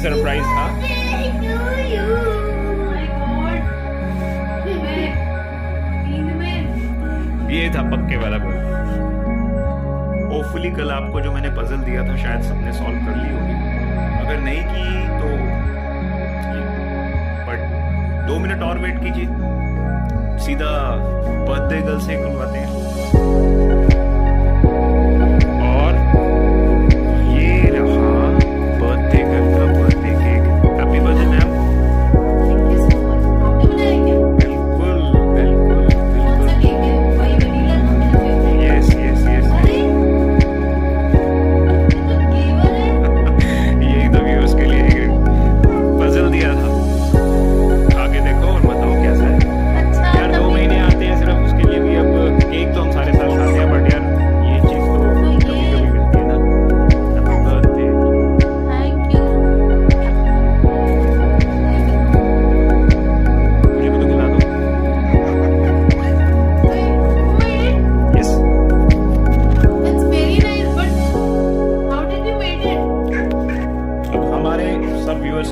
Surprise था। ये था पक्के वाला बिल होपफुली कल आपको जो मैंने पजल दिया था शायद सबने सॉल्व कर ली होगी। अगर नहीं की तो बट दो मिनट और वेट कीजिए। सीधा बर्थडे गर्ल से खुलवाते हैं।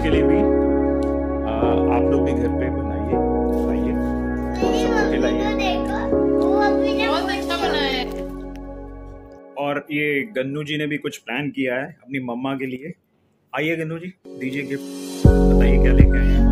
आ, आप लोग भी घर पे बनाइए खाइए सबको खिलाइए और ये गन्नू जी ने भी कुछ प्लान किया है अपनी मम्मा के लिए। आइए गन्नू जी दीजिए गिफ्ट बताइए क्या लेके आए हैं?